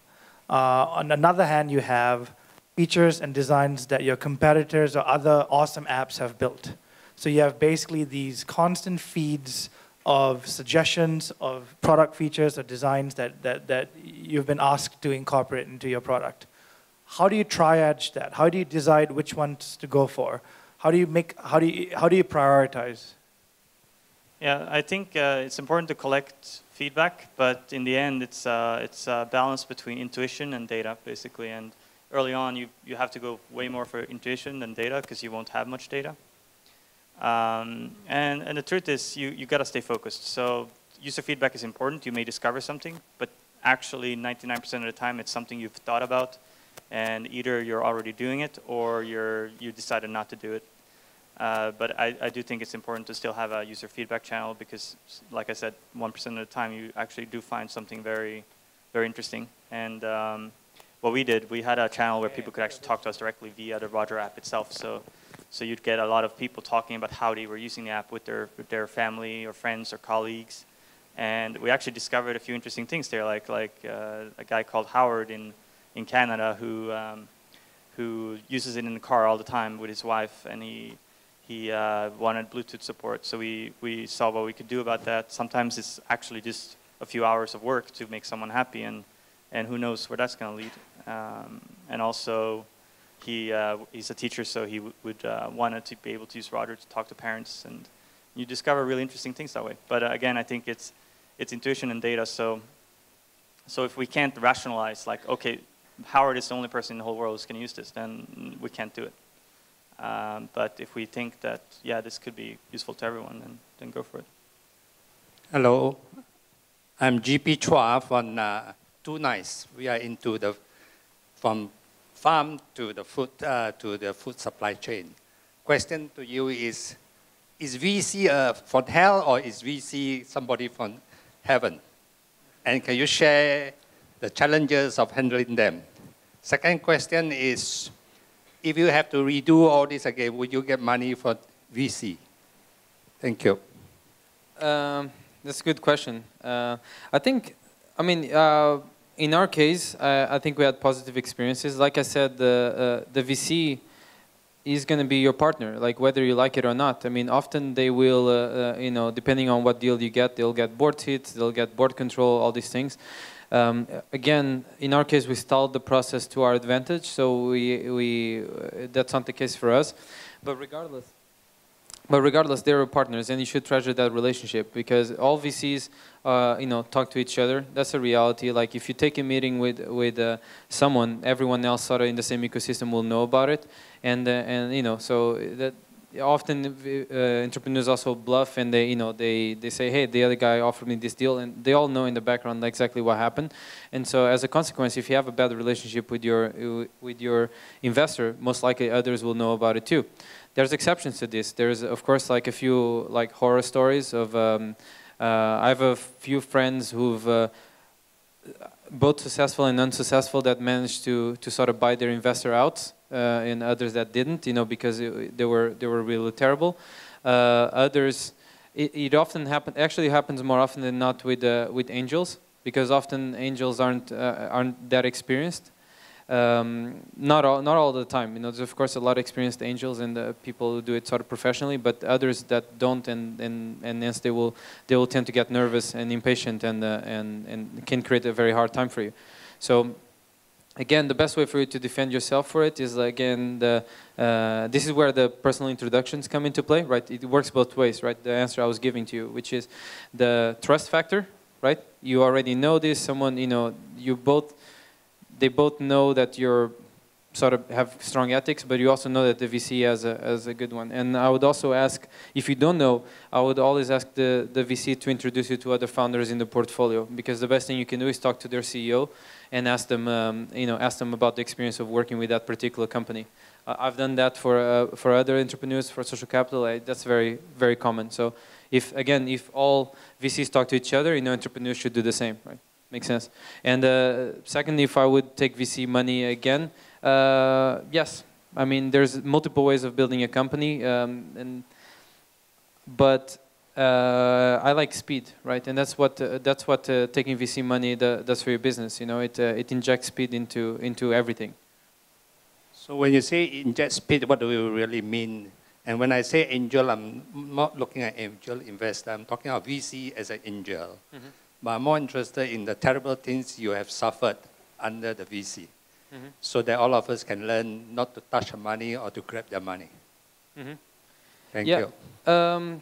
Speaker 5: Uh, on another hand, you have features and designs that your competitors or other awesome apps have built. So you have basically these constant feeds of suggestions of product features or designs that, that, that you've been asked to incorporate into your product. How do you triage that? How do you decide which ones to go for? How do you make, how do you, how do you prioritize?
Speaker 2: Yeah, I think uh, it's important to collect feedback, but in the end, it's uh, it's a balance between intuition and data, basically. And early on, you you have to go way more for intuition than data because you won't have much data. Um, and and the truth is, you you gotta stay focused. So user feedback is important. You may discover something, but actually, 99% of the time, it's something you've thought about, and either you're already doing it or you're you decided not to do it. Uh, but I, I do think it's important to still have a user feedback channel because, like I said, 1% of the time you actually do find something very, very interesting. And um, what we did, we had a channel where people could actually talk to us directly via the Roger app itself. So, so you'd get a lot of people talking about how they were using the app with their, with their family or friends or colleagues. And we actually discovered a few interesting things there, like, like uh, a guy called Howard in, in Canada who, um, who uses it in the car all the time with his wife. And he, he uh, wanted Bluetooth support. So we, we saw what we could do about that. Sometimes it's actually just a few hours of work to make someone happy, and, and who knows where that's going to lead. Um, and also, he, uh, he's a teacher, so he would uh, wanted to be able to use Roger to talk to parents, and you discover really interesting things that way. But uh, again, I think it's, it's intuition and data. So, so if we can't rationalize, like, okay, Howard is the only person in the whole world going to use this, then we can't do it. Um, but if we think that, yeah, this could be useful to everyone, then, then go for it.
Speaker 6: Hello, I'm GP Chua from uh, Two Nice. We are into the from farm to the food uh, to the food supply chain. Question to you is: Is VC uh, from hell or is VC somebody from heaven? And can you share the challenges of handling them? Second question is: If you have to redo all this again, would you get money for VC? Thank you.
Speaker 1: Um, that's a good question. Uh, I think, I mean, uh, in our case, uh, I think we had positive experiences. Like I said, the uh, the VC is going to be your partner, like whether you like it or not. I mean, often they will, uh, uh, you know, depending on what deal you get, they'll get board seats, they'll get board control, all these things. Um, again, in our case, we stalled the process to our advantage, so we we uh, that's not the case for us. But regardless. But regardless, they're partners, and you should treasure that relationship because all VCs, uh, you know, talk to each other. That's a reality. Like if you take a meeting with with uh, someone, everyone else sort of in the same ecosystem will know about it, and uh, and you know, so that often uh, entrepreneurs also bluff and they you know they they say, hey, the other guy offered me this deal, and they all know in the background exactly what happened, and so as a consequence, if you have a bad relationship with your with your investor, most likely others will know about it too there's exceptions to this. There's of course like a few like horror stories of. Um, uh, I have a few friends who've uh, both successful and unsuccessful that managed to to sort of buy their investor out, and others that didn't. You know because it, they were they were really terrible. Uh, others, it, it often happen actually happens more often than not with uh, with angels because often angels aren't uh, aren't that experienced. Um, not all, not all the time. You know, there's of course a lot of experienced angels and uh, people who do it sort of professionally, but others that don't, and and and hence they will they will tend to get nervous and impatient, and uh, and and can create a very hard time for you. So again, the best way for you to defend yourself for it is again the uh, this is where the personal introductions come into play, right? It works both ways, right? The answer I was giving to you, which is the trust factor, right? You already know this. Someone, you know, you both they both know that you're sort of have strong ethics, but you also know that the VC has a, has a good one. And I would also ask, if you don't know, I would always ask the, the VC to introduce you to other founders in the portfolio, because the best thing you can do is talk to their CEO and ask them, um, you know, ask them about the experience of working with that particular company. Uh, I've done that for uh, for other entrepreneurs for social capital. I, that's very very common. So if again, if all VCs talk to each other, you know, entrepreneurs should do the same, right? Makes sense. And uh, secondly, if I would take VC money again, uh, yes. I mean, there's multiple ways of building a company, um, and but uh, I like speed, right? And that's what uh, that's what uh, taking VC money does for your business. You know, it uh, it injects speed into into everything.
Speaker 6: So when you say inject speed, what do you really mean? And when I say angel, I'm not looking at angel investor. I'm talking about VC as an angel. Mm-hmm. But I'm more interested in the terrible things you have suffered under the VC, mm-hmm. so that all of us can learn not to touch the money or to grab their money. Mm-hmm. Thank
Speaker 1: yeah.
Speaker 6: you.
Speaker 1: Um,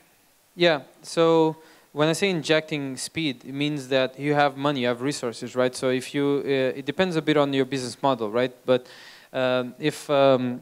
Speaker 1: yeah. So when I say injecting speed, it means that you have money, you have resources, right? So if you, uh, it depends a bit on your business model, right? But um, if um,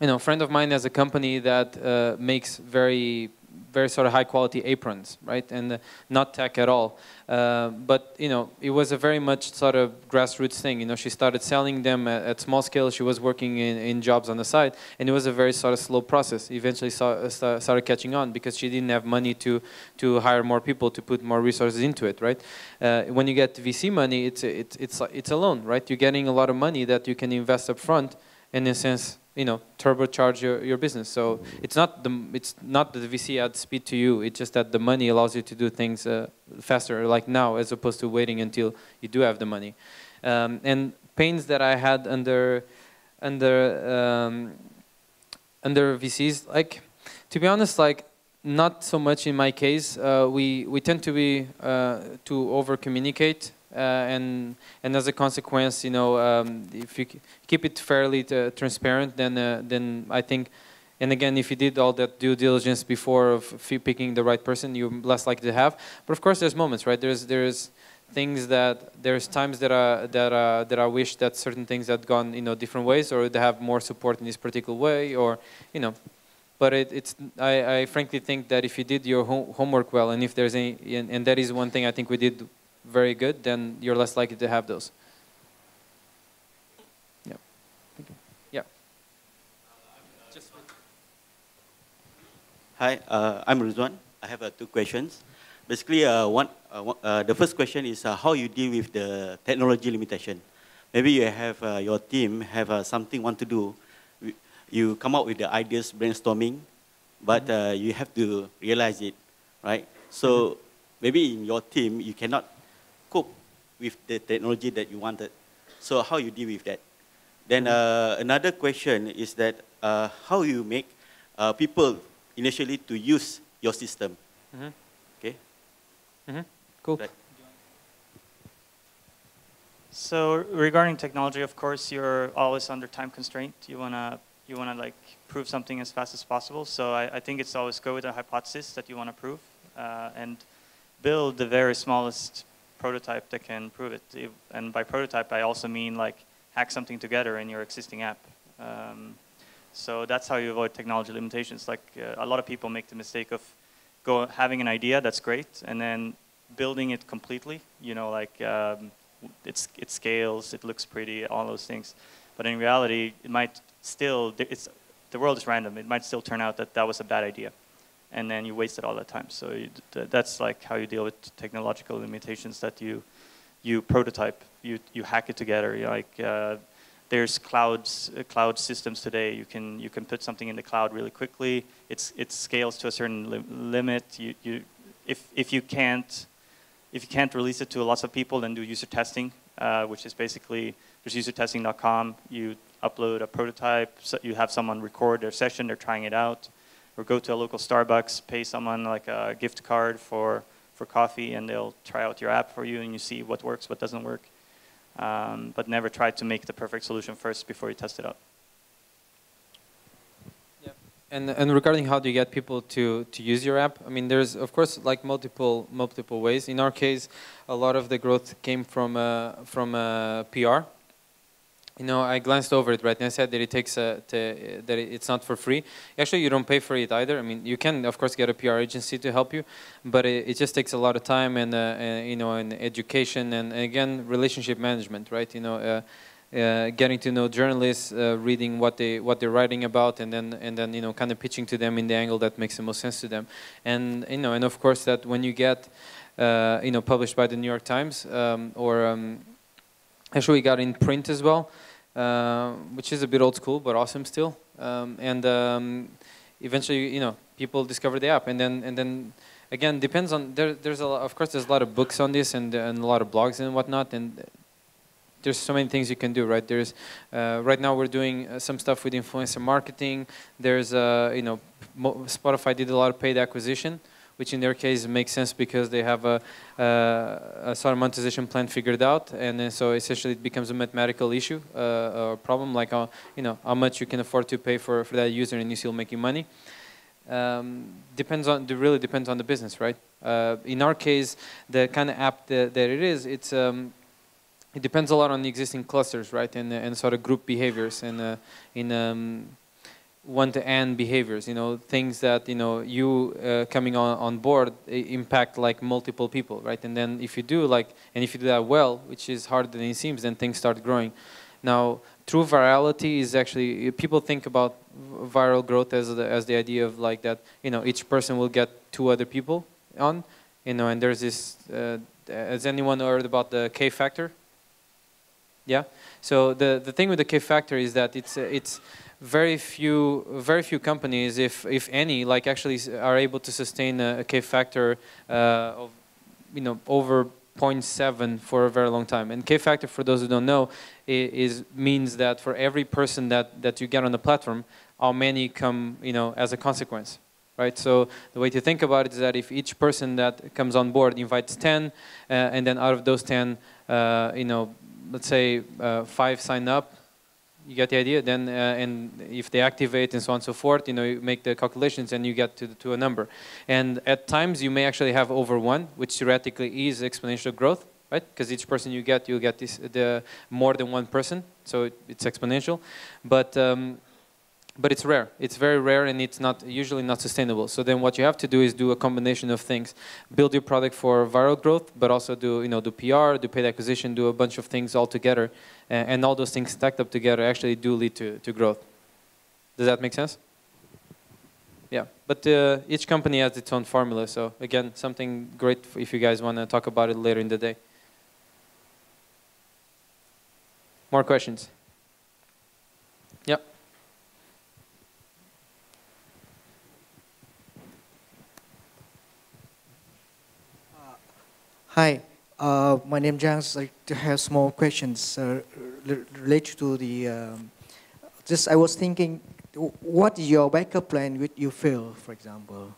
Speaker 1: you know, a friend of mine has a company that uh, makes very very sort of high quality aprons, right? And uh, not tech at all. Uh, but you know, it was a very much sort of grassroots thing. You know, she started selling them at, at small scale. She was working in, in, jobs on the side, and it was a very sort of slow process. Eventually, saw, uh, started catching on because she didn't have money to to hire more people to put more resources into it, right? Uh, when you get VC money, it's it's it's it's a loan, right? You're getting a lot of money that you can invest up front, and in a sense you know turbocharge your, your business. So it's not the it's not that the vc adds speed to you it's just that the money allows you to do things uh, faster like now as opposed to waiting until you do have the money. Um, and pains that i had under under um, under vcs like to be honest like not so much in my case. Uh, we we tend to be uh, to over communicate and and as a consequence, you know, um, if you keep it fairly uh, transparent, then uh, then I think, and again, if you did all that due diligence before of picking the right person, you're less likely to have. But of course, there's moments, right? There's there's things that there's times that I that uh, that I wish that certain things had gone you know different ways or they have more support in this particular way or you know but it, it's I, I frankly think that if you did your homework well and if there's any and, and that is one thing I think we did very good, then you're less likely to have those. Yeah. Thank you. Yeah.
Speaker 7: Hi, uh, I'm Rizwan. I have uh, two questions. Basically, uh, one, uh, uh, the first question is uh, how you deal with the technology limitation. Maybe you have your team have something want to do. You come up with the ideas, brainstorming, but mm -hmm. you have to realize it, right? So mm -hmm. maybe in your team you cannot with the technology that you wanted. So how you deal with that? Then uh, another question is that uh, how you make uh, people initially to use your system. Mm -hmm. Okay.
Speaker 1: Mm -hmm. Cool. Right.
Speaker 2: So regarding technology, of course, you're always under time constraint. You wanna you wanna like prove something as fast as possible. So I, I think it's always go with a hypothesis that you want to prove uh, and build the very smallest prototype that can prove it. And by prototype, I also mean like hack something together in your existing app. Um, so that's how you avoid technology limitations. Like uh, a lot of people make the mistake of go having an idea that's great and then building it completely. You know, like um, it's it scales, it looks pretty, all those things. But in reality, it might still it's the world is random. It might still turn out that that was a bad idea and then you wasted all that time. So you, that's like how you deal with technological limitations that you you prototype, you you hack it together. You like uh, there's clouds uh, cloud systems today. You can you can put something in the cloud really quickly. It's it scales to a certain li limit. You you if if you can't if you can't release it to lots of people, then do user testing, uh, which is basically there's usertesting.com. You upload a prototype. So you have someone record their session. They're trying it out. Or go to a local Starbucks, pay someone like a gift card for, for coffee, and they'll try out your app for you, and you see what works, what doesn't work. Um, but never try to make the perfect solution first before you test it out. Yeah.
Speaker 1: And, and regarding how do you get people to, to use your app, I mean, there's of course like multiple multiple ways. In our case, a lot of the growth came from uh, from uh, PR. You know, I glanced over it right, and I said that it takes a, to, that it's not for free. Actually, you don't pay for it either. I mean, you can of course get a PR agency to help you, but it, it just takes a lot of time and, uh, and you know, and education and again relationship management, right? You know. Uh, uh, getting to know journalists, uh, reading what they what they're writing about, and then and then you know kind of pitching to them in the angle that makes the most sense to them, and you know and of course that when you get uh, you know published by the New York Times um, or um, actually we got in print as well, uh, which is a bit old school but awesome still, um, and um, eventually you know people discover the app, and then and then again depends on there, there's a lot, of course there's a lot of books on this and, and a lot of blogs and whatnot and there's so many things you can do, right? There's uh, right now we're doing uh, some stuff with influencer marketing. There's uh, you know Spotify did a lot of paid acquisition, which in their case makes sense because they have a, uh, a sort of monetization plan figured out, and then so essentially it becomes a mathematical issue, uh, a problem like how, you know how much you can afford to pay for for that user, and you still making money. Um, depends on it really depends on the business, right? Uh, in our case, the kind of app that, that it is, it's um, it depends a lot on the existing clusters, right, and, and sort of group behaviors and uh, in um, one-to-end behaviors. You know, things that you know you uh, coming on on board impact like multiple people, right? And then if you do like, and if you do that well, which is harder than it seems, then things start growing. Now, true virality is actually people think about viral growth as the, as the idea of like that. You know, each person will get two other people on. You know, and there's this. Uh, has anyone heard about the K factor? Yeah. So the the thing with the K factor is that it's uh, it's very few very few companies, if if any, like actually are able to sustain a, a K factor uh, of you know over 0.7 for a very long time. And K factor, for those who don't know, is means that for every person that that you get on the platform, how many come you know as a consequence right? So the way to think about it is that if each person that comes on board invites 10, uh, and then out of those 10, uh, you know, let's say uh, five sign up, you get the idea. Then, uh, and if they activate and so on and so forth, you know, you make the calculations and you get to, to a number. And at times you may actually have over one, which theoretically is exponential growth, right? Because each person you get, you get this, the more than one person, so it, it's exponential. But um, but it's rare. It's very rare and it's not usually not sustainable. So then what you have to do is do a combination of things. Build your product for viral growth, but also do, you know, do PR, do paid acquisition, do a bunch of things all together. And, and all those things stacked up together actually do lead to, to growth. Does that make sense? Yeah, but uh, each company has its own formula. So again, something great if you guys want to talk about it later in the day. More questions? Yep.
Speaker 8: Hi, uh, my name is Jans. I have small questions uh, related to the. Um, just I was thinking, what is your backup plan with you fail, for example?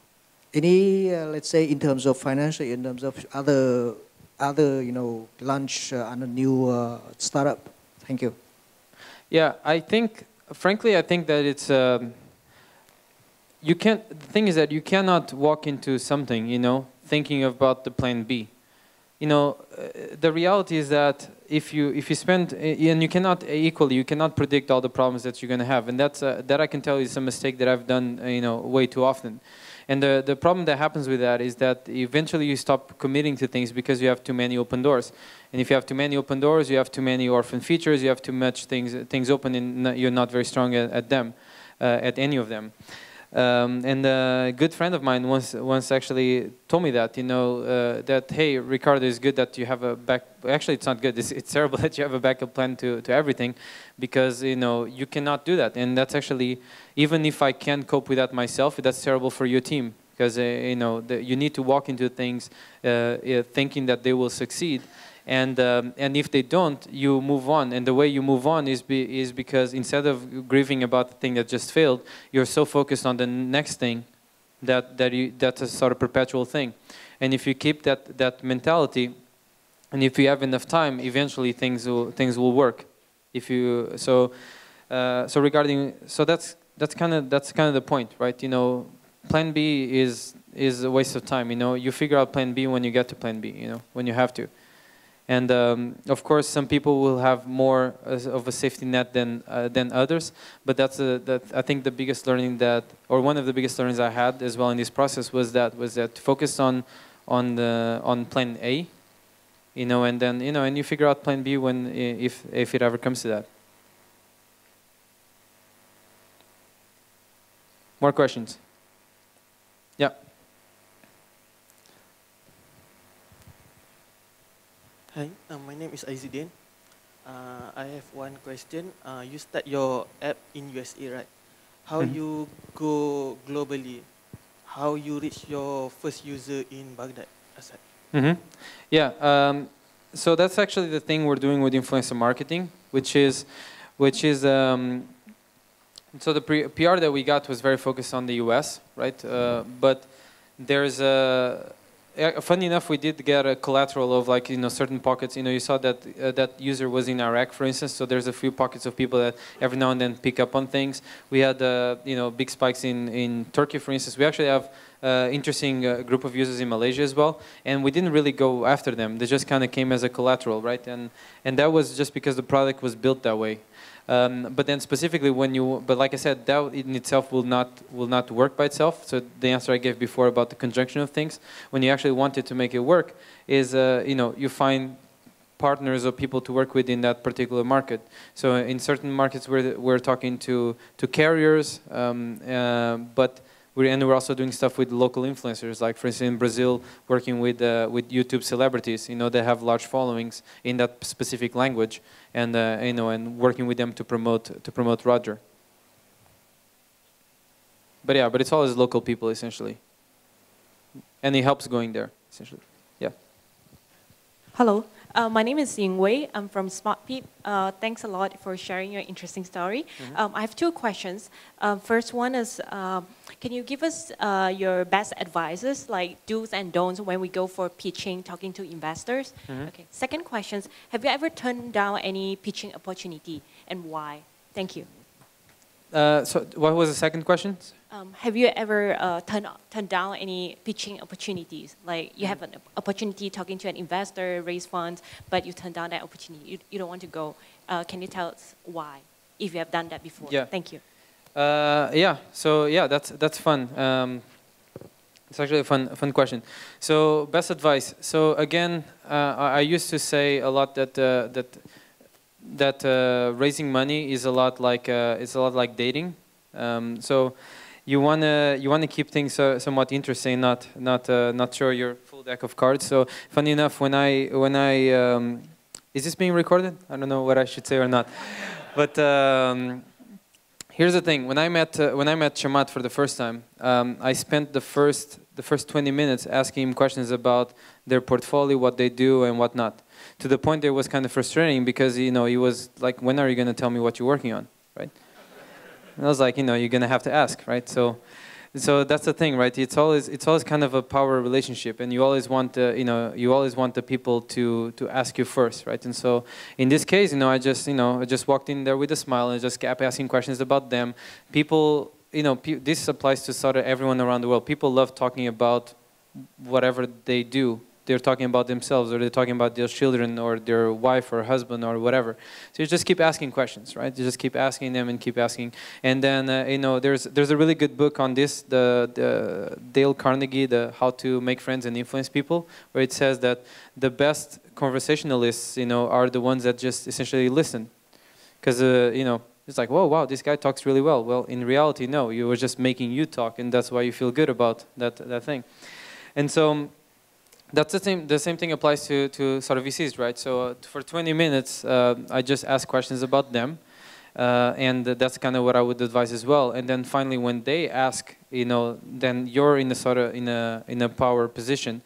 Speaker 8: Any, uh, let's say, in terms of financial, in terms of other, other, you know, launch uh, on a new uh, startup. Thank you.
Speaker 1: Yeah, I think, frankly, I think that it's. Um, you can't. The thing is that you cannot walk into something, you know, thinking about the plan B you know, uh, the reality is that if you if you spend uh, and you cannot uh, equally you cannot predict all the problems that you're going to have, and that's that I can tell you is a mistake that I've done you know way too often. And the the problem that happens with that is that eventually you stop committing to things because you have too many open doors. And if you have too many open doors, you have too many orphan features, you have too much things things open, and you're not very strong at, at them, uh, at any of them. Um, and a good friend of mine once once actually told me that you know uh, that hey Ricardo is good that you have a back actually it's not good it's, it's terrible that you have a backup plan to, to everything because you know you cannot do that. And that's actually even if I can cope with that myself that's terrible for your team because uh, you know the, you need to walk into things uh, thinking that they will succeed and um, and if they don't, you move on. And the way you move on is be, is because instead of grieving about the thing that just failed, you're so focused on the next thing that that you that's a sort of perpetual thing. And if you keep that that mentality, and if you have enough time, eventually things will things will work. If you so uh, so regarding so that's that's kind of that's kind of the point, right? You know, Plan B is is a waste of time. You know, you figure out Plan B when you get to Plan B. You know, when you have to. And um, of course, some people will have more of a safety net than uh, than others. But that's a, that I think the biggest learning that, or one of the biggest learnings I had as well in this process was that was that focus on on the on Plan A, you know, and then you know, and you figure out Plan B when if if it ever comes to that. More questions? Yeah.
Speaker 9: Hi, uh, my name is Aizidin. Uh, I have one question. Uh, you start your app in USA, right? How
Speaker 1: Mhm.
Speaker 9: you go globally? How you reach your first user in Baghdad? Asad?
Speaker 1: hmm Yeah. Um, so that's actually the thing we're doing with influencer marketing, which is, which is. Um, so the pre- PR that we got was very focused on the U.S., right? Uh, but there's a. Funny enough, we did get a collateral of like you know certain pockets. You know, you saw that uh, that user was in Iraq, for instance. So there's a few pockets of people that every now and then pick up on things. We had uh, you know big spikes in in Turkey, for instance. We actually have uh, interesting uh, group of users in Malaysia as well, and we didn't really go after them. They just kind of came as a collateral, right? And and that was just because the product was built that way. Um, but then specifically when you, but like I said, that in itself will not will not work by itself. So the answer I gave before about the conjunction of things, when you actually wanted to make it work, is uh, you know you find partners or people to work with in that particular market. So in certain markets we're we're talking to to carriers, um, uh, but we're, and we're also doing stuff with local influencers, like for instance in Brazil, working with uh, with YouTube celebrities. You know, they have large followings in that specific language, and uh, you know, and working with them to promote to promote Roger. But yeah, but it's always local people essentially, and it helps going there essentially. Yeah.
Speaker 10: Hello, uh, my name is Ying Wei. I'm from SmartPeep. Uh, thanks a lot for sharing your interesting story. Um, I have two questions. Um, first one is, um, can you give us uh, your best advices, like do's and don'ts when we go for pitching, talking to investors?
Speaker 1: Mhm.
Speaker 10: Okay. Second question, have you ever turned down any pitching opportunity and why? Thank you.
Speaker 1: Uh, so what was the second question?
Speaker 10: Um, have you ever uh, turned turned down any pitching opportunities? Like you have an opportunity talking to an investor, raise funds, but you turn down that opportunity. You, you don't want to go. Uh, can you tell us why? If you have done that before.
Speaker 1: Yeah.
Speaker 10: Thank you.
Speaker 1: Uh, yeah. So yeah, that's that's fun. Um, it's actually a fun fun question. So best advice. So again, uh, I I used to say a lot that uh, that that uh, raising money is a lot like uh, it's a lot like dating. Um, so you wanna you wanna keep things uh, somewhat interesting, not not uh, not show your full deck of cards. So funny enough, when I when I um, is this being recorded? I don't know what I should say or not, but. Um, Here's the thing: when I met uh, when I met Chamath for the first time, um, I spent the first the first 20 minutes asking him questions about their portfolio, what they do, and whatnot. To the point that it was kind of frustrating because you know he was like, "When are you going to tell me what you're working on?" Right? And I was like, "You know, you're going to have to ask, right?" So, so that's the thing, right? It's always it's always kind of a power relationship, and you always want the you know you always want the people to to ask you first, right? And so in this case, you know, I just you know I just walked in there with a smile and just kept asking questions about them. People, you know, pe- this applies to sort of everyone around the world. People love talking about whatever they do. They're talking about themselves, or they're talking about their children, or their wife, or husband, or whatever. So you just keep asking questions, right? You just keep asking them and keep asking. And then uh, you know, there's there's a really good book on this, the, the Dale Carnegie, the How to Make Friends and Influence People, where it says that the best conversationalists, you know, are the ones that just essentially listen, because uh, you know. It's like, whoa, wow, this guy talks really well. Well, in reality, no, you were just making you talk, and that's why you feel good about that, that thing. And so um, that's the same. The same thing applies to to sort of VCs, right? So uh, for 20 minutes, uh, I just ask questions about them, uh, and that's kind of what I would advise as well. And then finally, when they ask, you know, then you're in a sort of in a in a power position,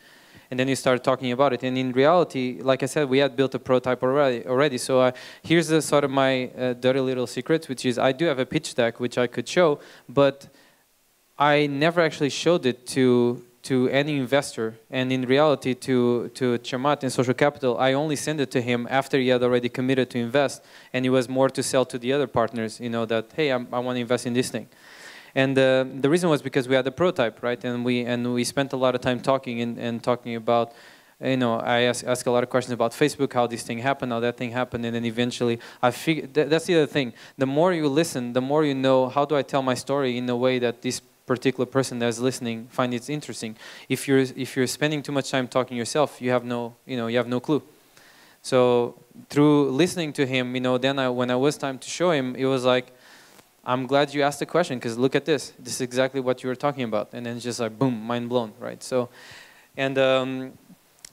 Speaker 1: and then you start talking about it. And in reality, like I said, we had built a prototype already. Already. So uh, here's the sort of my uh, dirty little secret, which is I do have a pitch deck which I could show, but I never actually showed it to to any investor. And in reality, to, to Chamath in Social Capital, I only sent it to him after he had already committed to invest. And it was more to sell to the other partners, you know, that, hey, I'm, i want to invest in this thing. And uh, the reason was because we had the prototype, right? And we, and we spent a lot of time talking and, and talking about, you know, I ask, ask a lot of questions about Facebook, how this thing happened, how that thing happened, and then eventually I figured, th that's the other thing. The more you listen, the more you know, how do I tell my story in a way that this particular person that's listening find it interesting. If you're if you're spending too much time talking yourself, you have no you know you have no clue. So through listening to him, you know, then I, when I was time to show him, it was like, I'm glad you asked the question because look at this. This is exactly what you were talking about, and then just like boom, mind blown, right? So, and um,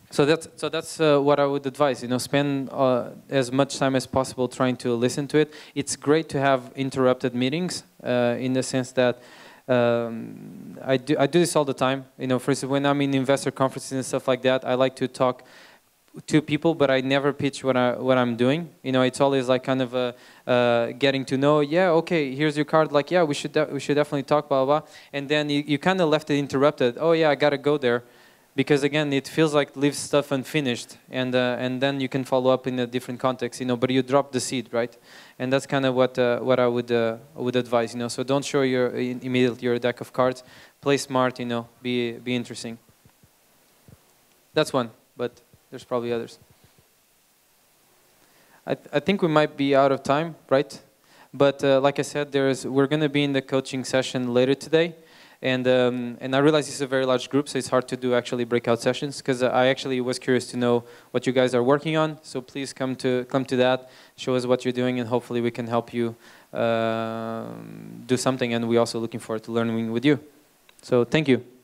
Speaker 1: so that's so that's uh, what I would advise. You know, spend uh, as much time as possible trying to listen to it. It's great to have interrupted meetings uh, in the sense that um, I do I do this all the time. You know, for instance, when I'm in investor conferences and stuff like that, I like to talk to people, but I never pitch what I what I'm doing. You know, it's always like kind of a uh, getting to know. Yeah, okay, here's your card. Like, yeah, we should we should definitely talk, blah blah. blah. And then you, you kind of left it interrupted. Oh yeah, I gotta go there because again it feels like leaves stuff unfinished and uh, and then you can follow up in a different context you know but you drop the seed right? And that's kind of what uh, what I would uh, would advise you know so don't show your immediately your deck of cards. Play smart you know be be interesting. That's one but there's probably others. I, th I think we might be out of time right? But uh, like I said there's we're going to be in the coaching session later today and, um, and I realize this is a very large group, so it's hard to do actually breakout sessions because I actually was curious to know what you guys are working on. So please come to, come to that, show us what you're doing, and hopefully we can help you uh, do something. And we're also looking forward to learning with you. So thank you.